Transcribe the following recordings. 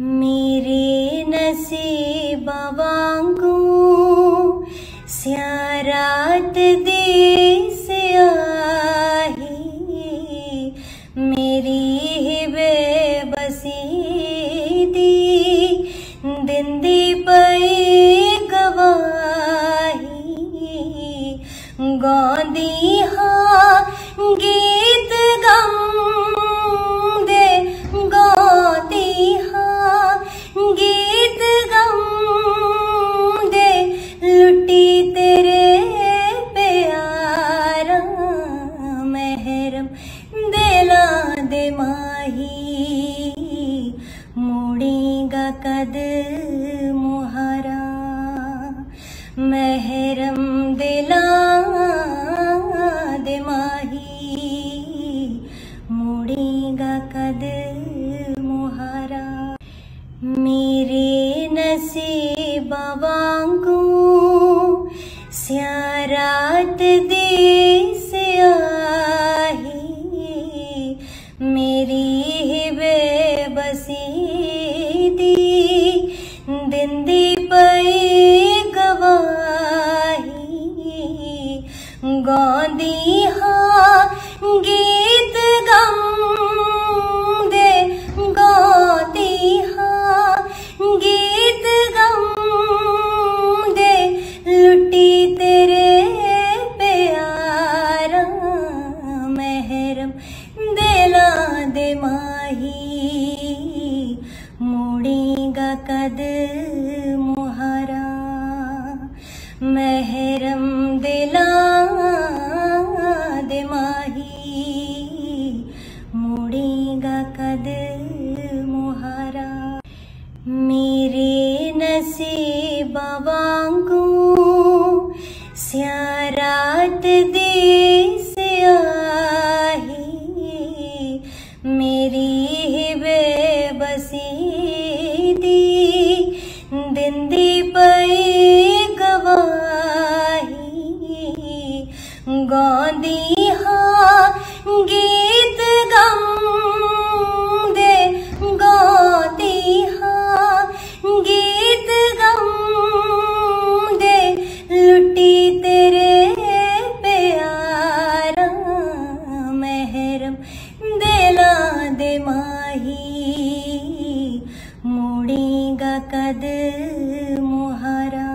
मेरे नसीब वांगू स्यारात दे से आही। मेरी ही बेबसी दी दिन दी पई गवाही। गौदी हाँ गीत गम याद माही मुड़ेगा कद मुहरा। महरम दिला दे माही मुड़ेगा कद मुहरा। मेरे नसीबवा गीत गम दे गाती हाँ। गीत गम दे लुटी तेरे प्यारा महरम। दिला दे माही, मुड़ेगा कद मुहरा। महर मेरे नसीब वांगू, स्यारात दे मेरी ही बेबसी दी दिन पई गवाही। गौंदी हाँ गी मोड़ेगा कदम हरा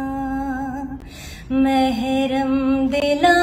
महरम दिला